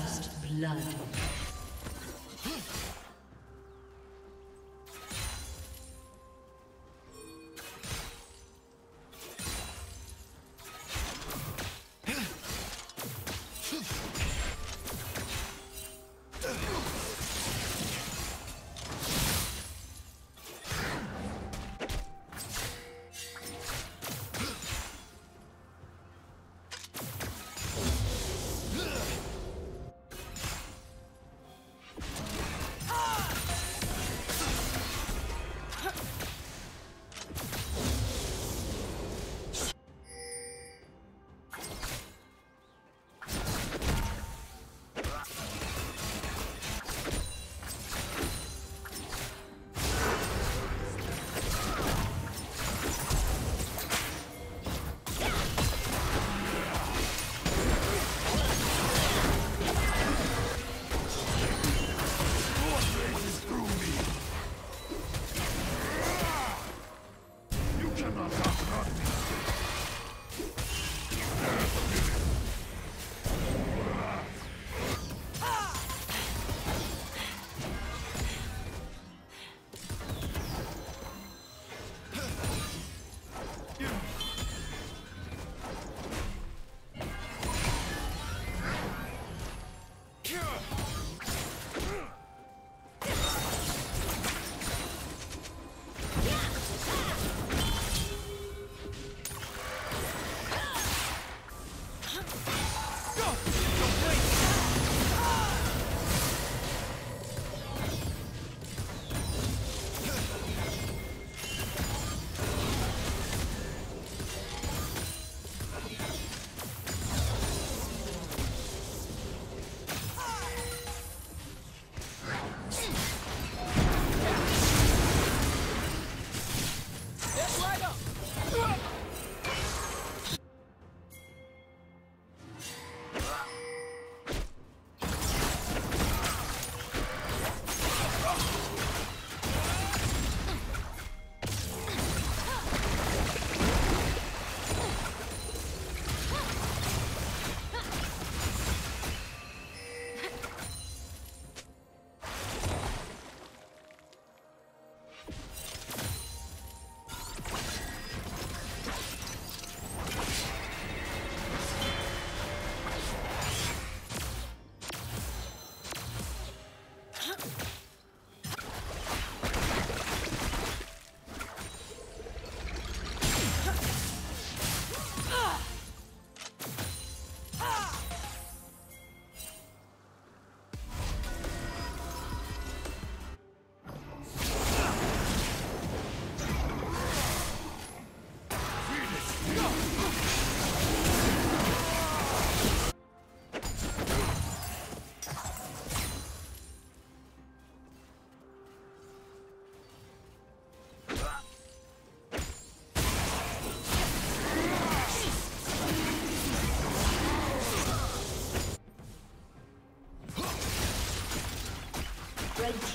First blood.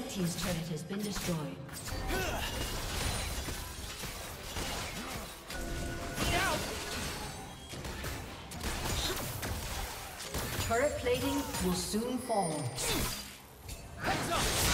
Team's turret has been destroyed. Turret plating will soon fall. Heads up!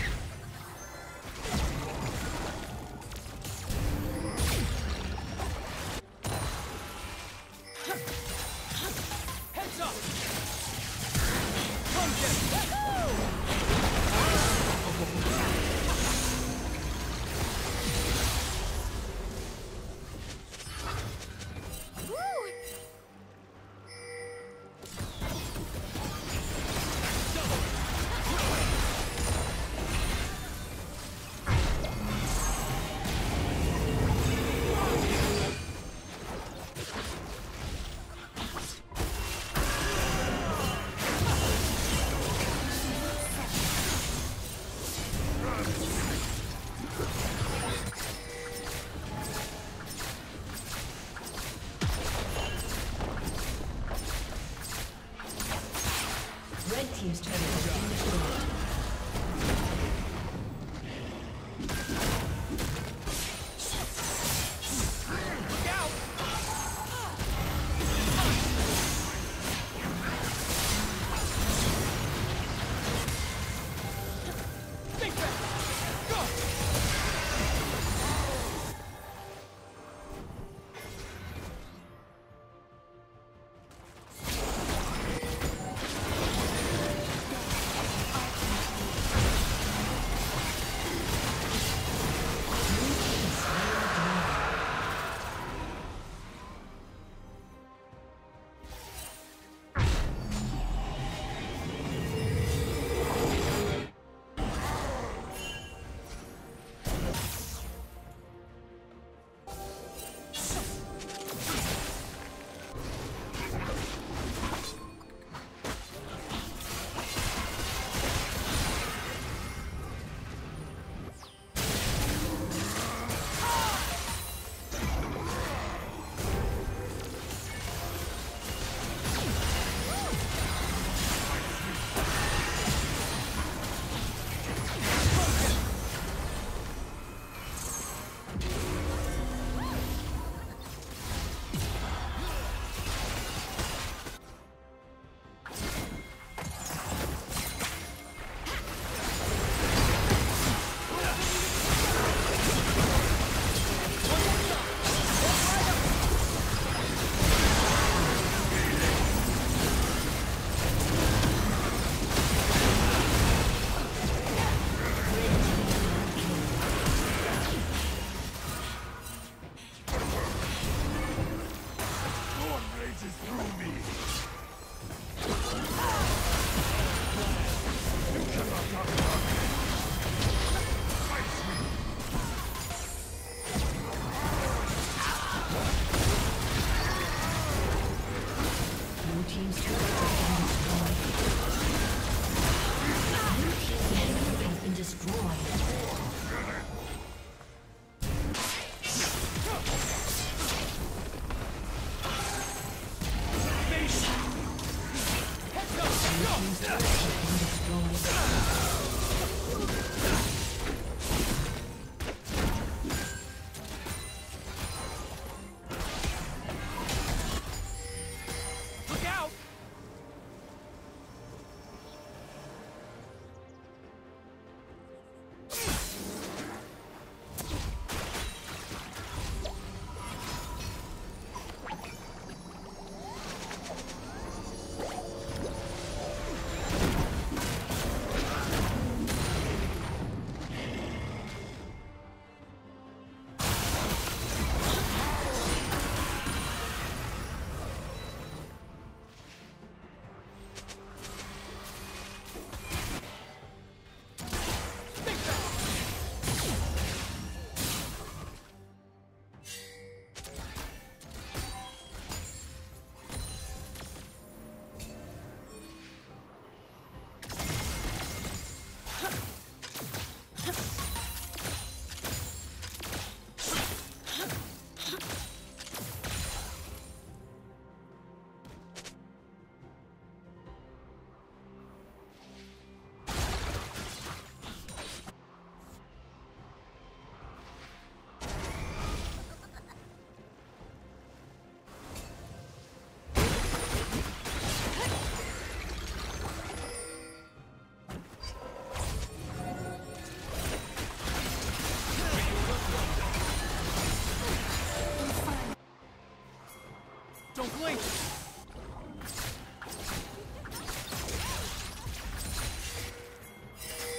quickly!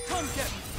Come get me!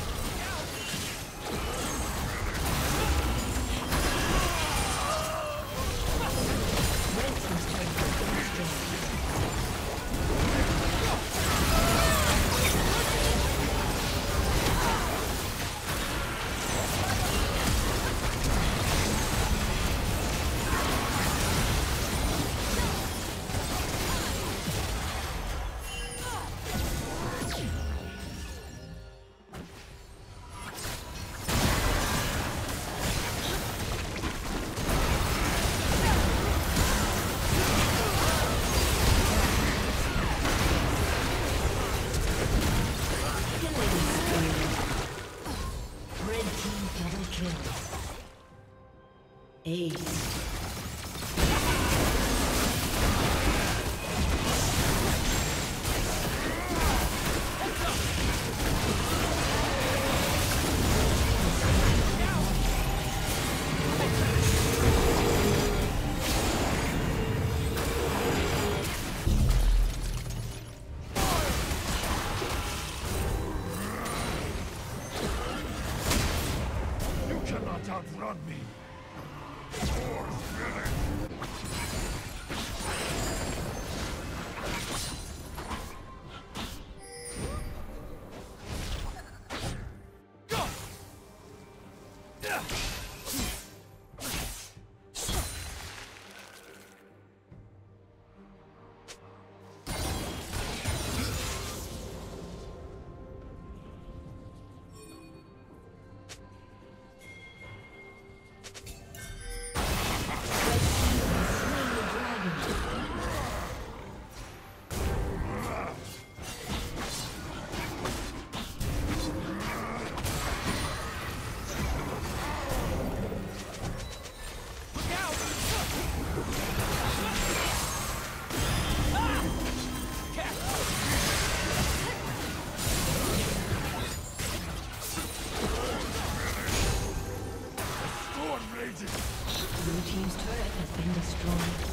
destroyed.